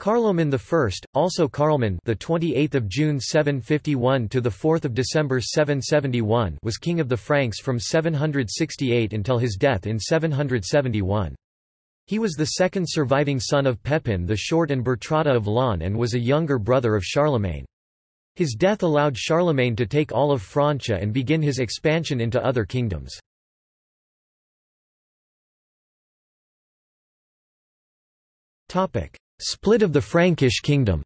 Carloman I, also Karlmann, the 28th of June 751 to the 4th of December 771, was king of the Franks from 768 until his death in 771. He was the second surviving son of Pepin the Short and Bertrada of Laon and was a younger brother of Charlemagne. His death allowed Charlemagne to take all of Francia and begin his expansion into other kingdoms. Split of the Frankish kingdom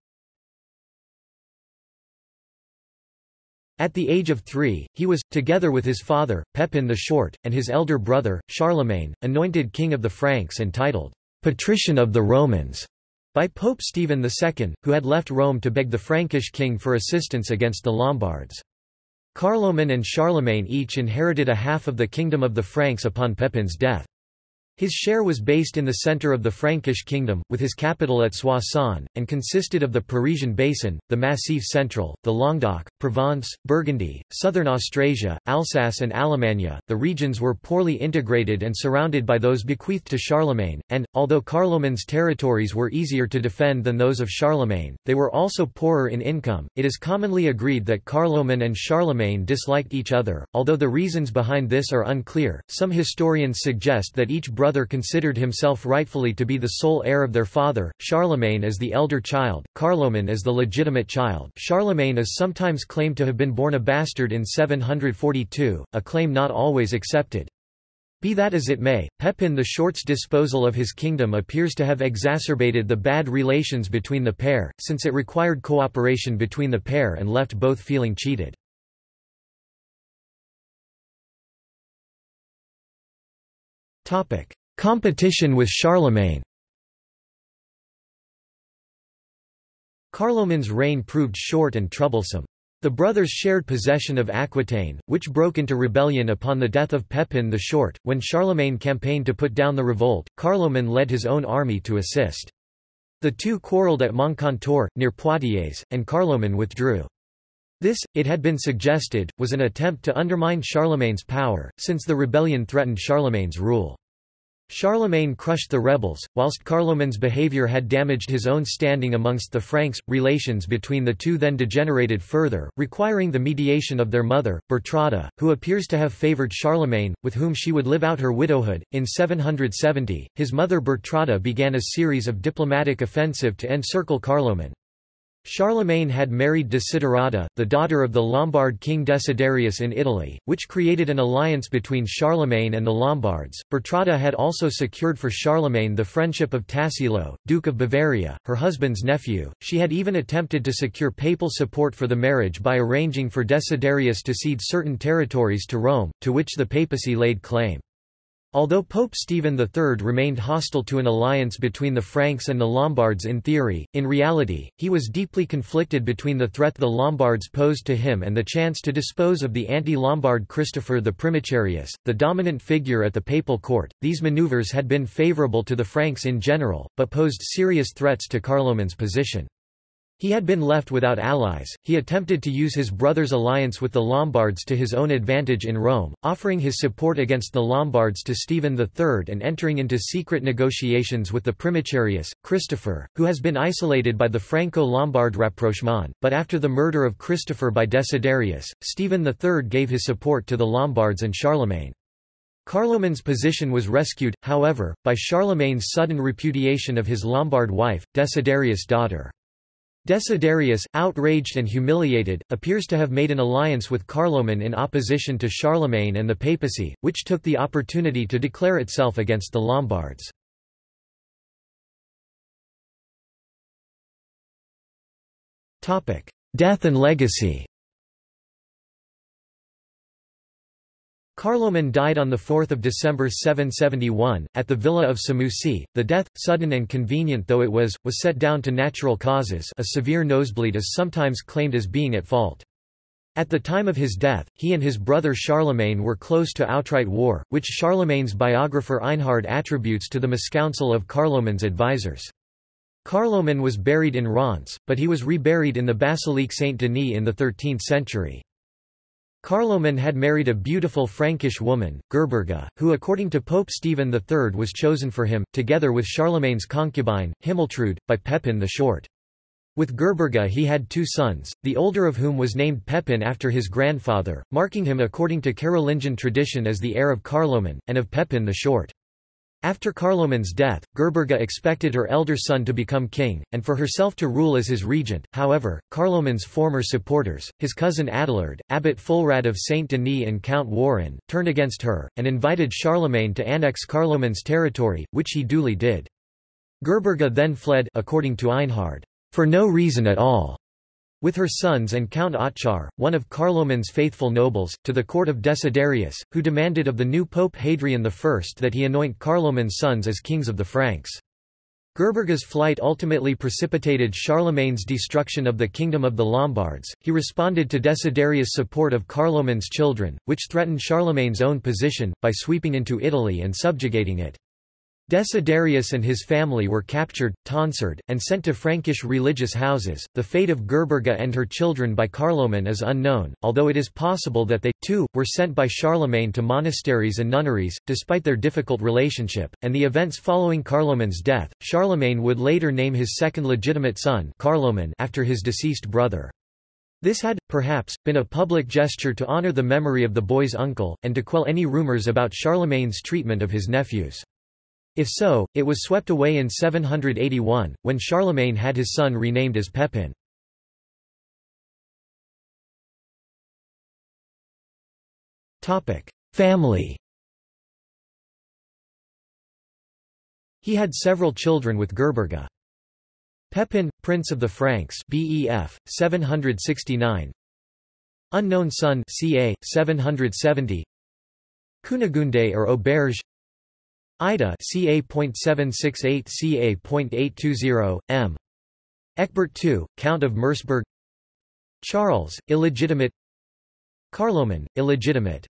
At the age of three, he was, together with his father, Pepin the Short, and his elder brother, Charlemagne, anointed king of the Franks and titled, "'Patrician of the Romans' by Pope Stephen II, who had left Rome to beg the Frankish king for assistance against the Lombards. Carloman and Charlemagne each inherited a half of the kingdom of the Franks upon Pepin's death. His share was based in the centre of the Frankish kingdom, with his capital at Soissons, and consisted of the Parisian Basin, the Massif Central, the Languedoc, Provence, Burgundy, southern Austrasia, Alsace and Alemannia. The regions were poorly integrated and surrounded by those bequeathed to Charlemagne, and, although Carloman's territories were easier to defend than those of Charlemagne, they were also poorer in income. It is commonly agreed that Carloman and Charlemagne disliked each other, although the reasons behind this are unclear. Some historians suggest that each brother considered himself rightfully to be the sole heir of their father, Charlemagne as the elder child, Carloman as the legitimate child Charlemagne is sometimes claimed to have been born a bastard in 742, a claim not always accepted. Be that as it may, Pepin the Short's disposal of his kingdom appears to have exacerbated the bad relations between the pair, since it required cooperation between the pair and left both feeling cheated. Competition with Charlemagne Carloman's reign proved short and troublesome. The brothers shared possession of Aquitaine, which broke into rebellion upon the death of Pepin the Short. When Charlemagne campaigned to put down the revolt, Carloman led his own army to assist. The two quarrelled at Moncontour, near Poitiers, and Carloman withdrew. This, it had been suggested, was an attempt to undermine Charlemagne's power, since the rebellion threatened Charlemagne's rule. Charlemagne crushed the rebels, whilst Carloman's behaviour had damaged his own standing amongst the Franks. Relations between the two then degenerated further, requiring the mediation of their mother, Bertrada, who appears to have favoured Charlemagne, with whom she would live out her widowhood. In 770, his mother Bertrada began a series of diplomatic offensive to encircle Carloman. Charlemagne had married Desiderata, the daughter of the Lombard king Desiderius in Italy, which created an alliance between Charlemagne and the Lombards. Bertrada had also secured for Charlemagne the friendship of Tassilo, Duke of Bavaria, her husband's nephew. She had even attempted to secure papal support for the marriage by arranging for Desiderius to cede certain territories to Rome, to which the papacy laid claim. Although Pope Stephen III remained hostile to an alliance between the Franks and the Lombards in theory, in reality, he was deeply conflicted between the threat the Lombards posed to him and the chance to dispose of the anti-Lombard Christopher the Primicerius, the dominant figure at the papal court. These maneuvers had been favourable to the Franks in general, but posed serious threats to Carloman's position. He had been left without allies, he attempted to use his brother's alliance with the Lombards to his own advantage in Rome, offering his support against the Lombards to Stephen III and entering into secret negotiations with the Primicerius, Christopher, who has been isolated by the Franco-Lombard rapprochement, but after the murder of Christopher by Desiderius, Stephen III gave his support to the Lombards and Charlemagne. Carloman's position was rescued, however, by Charlemagne's sudden repudiation of his Lombard wife, Desiderius' daughter. Desiderius, outraged and humiliated, appears to have made an alliance with Carloman in opposition to Charlemagne and the papacy, which took the opportunity to declare itself against the Lombards. Death and legacy Carloman died on 4 December 771, at the villa of Samoussy. The death, sudden and convenient though it was, was set down to natural causes a severe nosebleed is sometimes claimed as being at fault. At the time of his death, he and his brother Charlemagne were close to outright war, which Charlemagne's biographer Einhard attributes to the miscounsel of Carloman's advisers. Carloman was buried in Reims, but he was reburied in the Basilique Saint-Denis in the 13th century. Carloman had married a beautiful Frankish woman, Gerberga, who according to Pope Stephen III was chosen for him, together with Charlemagne's concubine, Himiltrude, by Pepin the Short. With Gerberga he had two sons, the older of whom was named Pepin after his grandfather, marking him according to Carolingian tradition as the heir of Carloman, and of Pepin the Short. After Carloman's death, Gerberga expected her elder son to become king, and for herself to rule as his regent. However, Carloman's former supporters, his cousin Adelard, Abbot Fulrad of Saint Denis and Count Warin, turned against her, and invited Charlemagne to annex Carloman's territory, which he duly did. Gerberga then fled according to Einhard, for no reason at all, with her sons and Count Autchar, one of Carloman's faithful nobles, to the court of Desiderius, who demanded of the new Pope Hadrian I that he anoint Carloman's sons as kings of the Franks. Gerberga's flight ultimately precipitated Charlemagne's destruction of the kingdom of the Lombards. He responded to Desiderius' support of Carloman's children, which threatened Charlemagne's own position, by sweeping into Italy and subjugating it. Desiderius and his family were captured, tonsured, and sent to Frankish religious houses. The fate of Gerberga and her children by Carloman is unknown, although it is possible that they, too, were sent by Charlemagne to monasteries and nunneries, despite their difficult relationship, and the events following Carloman's death. Charlemagne would later name his second legitimate son Carloman after his deceased brother. This had, perhaps, been a public gesture to honor the memory of the boy's uncle, and to quell any rumors about Charlemagne's treatment of his nephews. If so, it was swept away in 781, when Charlemagne had his son renamed as Pepin. Family He had several children with Gerberga. Pepin, Prince of the Franks BEF, 769 Unknown son ca. 770 Kunigunde or Auberge Ida ca.768 ca.820, m. Ecbert II, Count of Merseburg. Charles, illegitimate. Carloman, illegitimate